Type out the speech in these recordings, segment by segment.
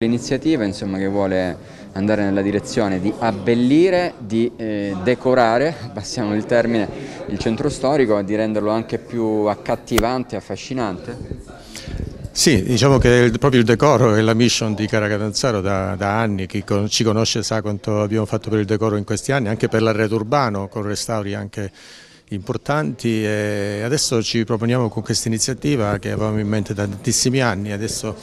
L'iniziativa che vuole andare nella direzione di abbellire, di eh, decorare, passiamo il termine, il centro storico, di renderlo anche più accattivante affascinante? Sì, diciamo che il, proprio il decoro è la mission di Caracatanzaro da, da, anni, chi con, ci conosce sa quanto abbiamo fatto per il decoro in questi anni, anche per l'arredo urbano, con restauri anche importanti e adesso ci proponiamo con questa iniziativa che avevamo in mente da tantissimi anni, adesso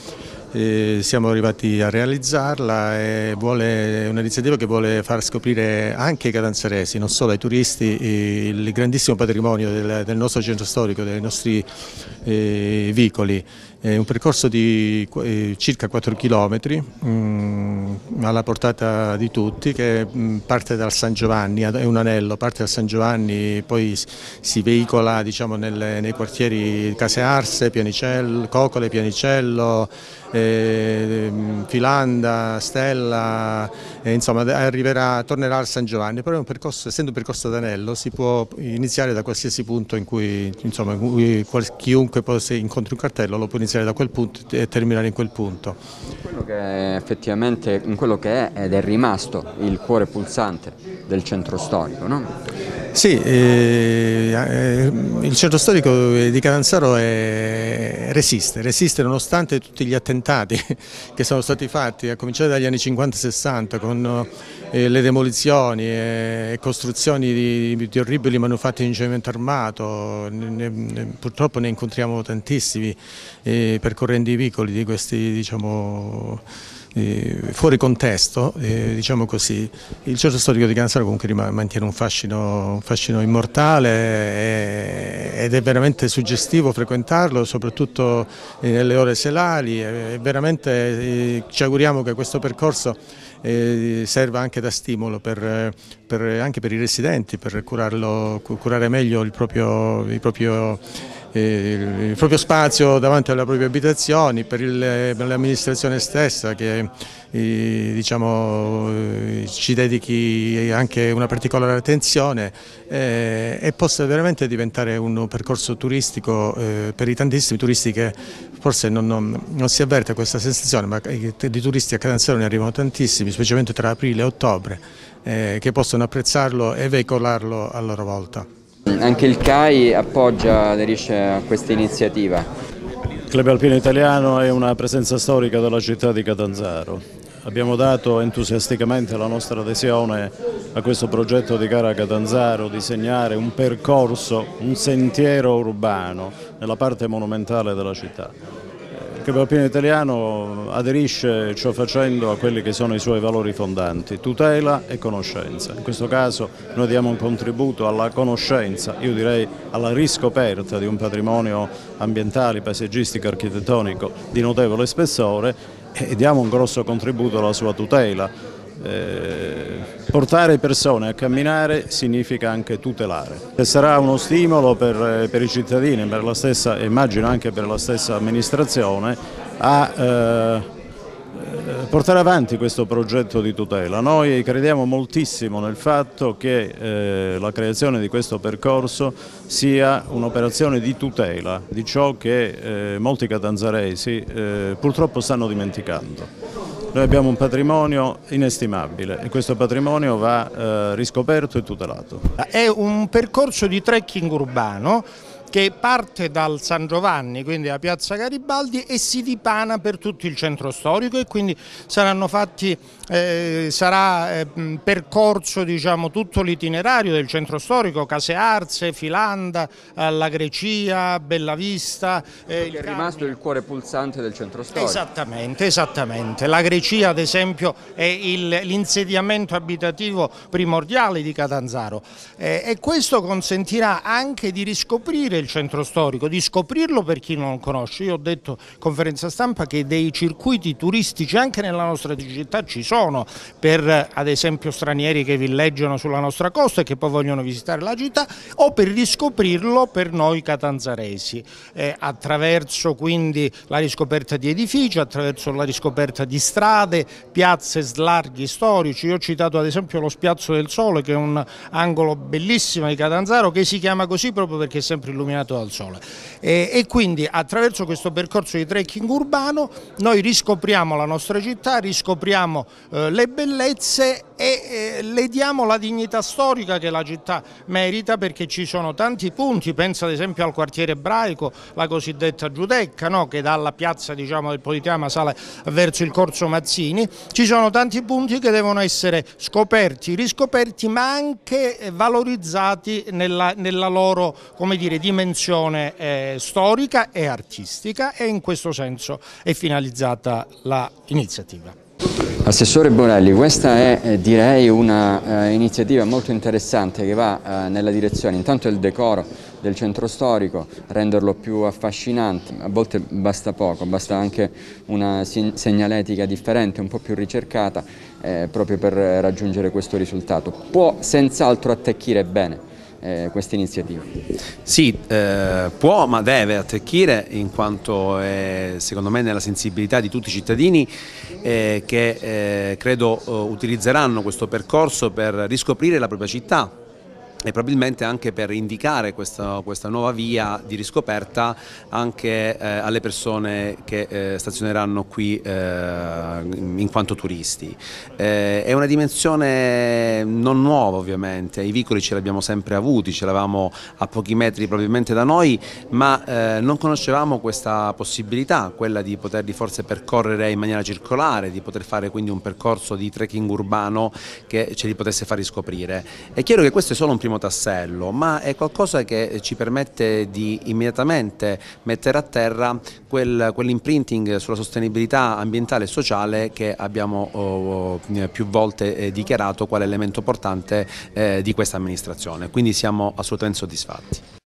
siamo arrivati a realizzarla e è un'iniziativa che vuole far scoprire anche ai catanzaresi, non solo ai turisti, il grandissimo patrimonio del, del nostro centro storico, dei nostri eh, vicoli. È un percorso di eh, circa 4 km mh, alla portata di tutti che mh, parte dal San Giovanni, è un anello, parte dal San Giovanni, poi si veicola diciamo, nel, nei quartieri Case Arse, Pianicello, Cocole, Pianicello, eh, Filanda, Stella, eh, insomma arriverà, tornerà al San Giovanni, però un percorso, essendo un percorso d'anello si può iniziare da qualsiasi punto in cui, insomma, chiunque incontri un cartello lo può iniziare iniziare da quel punto e terminare in quel punto. Quello che effettivamente, in quello che è ed è rimasto il cuore pulsante del centro storico, no? Sì, eh, eh, il centro storico di Catanzaro è, resiste, resiste nonostante tutti gli attentati che sono stati fatti, a cominciare dagli anni 50-60 con le demolizioni e costruzioni di, di, orribili manufatti in cemento armato, ne, ne, purtroppo ne incontriamo tantissimi eh, percorrendo i vicoli di questi diciamo, eh, fuori contesto, eh, diciamo così, il centro storico di Catanzaro comunque mantiene un fascino, un fascino immortale eh, ed è veramente suggestivo frequentarlo, soprattutto eh, nelle ore serali, veramente eh, ci auguriamo che questo percorso eh, serva anche da stimolo per, per, anche per i residenti, per curarlo, curare meglio il proprio, il proprio il proprio spazio davanti alle proprie abitazioni, per l'amministrazione stessa che diciamo, ci dedichi anche una particolare attenzione eh, e possa veramente diventare un percorso turistico eh, per i tantissimi turisti che forse non, non, non si avverte questa sensazione, ma di turisti a Catanzaro ne arrivano tantissimi, specialmente tra aprile e ottobre, eh, che possono apprezzarlo e veicolarlo a loro volta. Anche il CAI appoggia, aderisce a questa iniziativa. Il Club Alpino Italiano è una presenza storica della città di Catanzaro. Abbiamo dato entusiasticamente la nostra adesione a questo progetto di Cara Catanzaro, disegnare un percorso, un sentiero urbano nella parte monumentale della città. Il Club Alpino Italiano aderisce ciò facendo a quelli che sono i suoi valori fondanti, tutela e conoscenza. In questo caso noi diamo un contributo alla conoscenza, io direi alla riscoperta di un patrimonio ambientale, paesaggistico, architettonico di notevole spessore e diamo un grosso contributo alla sua tutela. Eh, portare persone a camminare significa anche tutelare. E sarà uno stimolo per, per i cittadini, per la stessa, immagino anche per la stessa amministrazione, a eh, portare avanti questo progetto di tutela. Noi crediamo moltissimo nel fatto che eh, la creazione di questo percorso sia un'operazione di tutela di ciò che eh, molti catanzaresi eh, purtroppo stanno dimenticando. Noi abbiamo un patrimonio inestimabile e questo patrimonio va eh, riscoperto e tutelato. È un percorso di trekking urbano che parte dal San Giovanni, quindi da Piazza Garibaldi e si dipana per tutto il centro storico e quindi saranno fatti, eh, sarà eh, percorso diciamo, tutto l'itinerario del centro storico, Case Arze, Filanda, la Grecia, Bellavista. Eh, è rimasto il cuore pulsante del centro storico. Esattamente, esattamente. La Grecia ad esempio è l'insediamento abitativo primordiale di Catanzaro eh, e questo consentirà anche di riscoprire il il centro storico, di scoprirlo per chi non lo conosce. Io ho detto in conferenza stampa che dei circuiti turistici anche nella nostra città ci sono per ad esempio stranieri che villeggiano sulla nostra costa e che poi vogliono visitare la città o per riscoprirlo per noi catanzaresi eh, attraverso quindi la riscoperta di edifici, attraverso la riscoperta di strade, piazze, slarghi storici. Io ho citato ad esempio lo Spiazzo del Sole che è un angolo bellissimo di Catanzaro che si chiama così proprio perché è sempre illuminato dal sole. E, e quindi attraverso questo percorso di trekking urbano noi riscopriamo la nostra città, riscopriamo eh, le bellezze e eh, le diamo la dignità storica che la città merita perché ci sono tanti punti, penso ad esempio al quartiere ebraico, la cosiddetta Giudecca no? che dalla piazza diciamo, del Politeama sale verso il Corso Mazzini, ci sono tanti punti che devono essere scoperti, riscoperti ma anche valorizzati nella, nella loro dire, dimensione eh, storica e artistica e in questo senso è finalizzata l'iniziativa. Assessore Bonelli, questa è eh, direi un'iniziativa eh, molto interessante che va eh, nella direzione intanto del decoro del centro storico, renderlo più affascinante, a volte basta poco, basta anche una segnaletica differente, un po' più ricercata eh, proprio per raggiungere questo risultato. Può senz'altro attecchire bene eh, questa iniziativa? Sì, eh, può ma deve attecchire in quanto è secondo me nella sensibilità di tutti i cittadini eh, che eh, credo eh, utilizzeranno questo percorso per riscoprire la propria città e probabilmente anche per indicare questa, questa nuova via di riscoperta anche eh, alle persone che eh, stazioneranno qui eh, in quanto turisti. Eh, è una dimensione non nuova ovviamente, i vicoli ce li abbiamo sempre avuti, ce l'avamo a pochi metri probabilmente da noi, ma eh, non conoscevamo questa possibilità, quella di poterli forse percorrere in maniera circolare, di poter fare quindi un percorso di trekking urbano che ce li potesse far riscoprire. È chiaro che questo è solo un primo tassello, ma è qualcosa che ci permette di immediatamente mettere a terra quel, quell'imprinting sulla sostenibilità ambientale e sociale che abbiamo oh, oh più volte eh, dichiarato quale elemento portante eh, di questa amministrazione, quindi siamo assolutamente soddisfatti.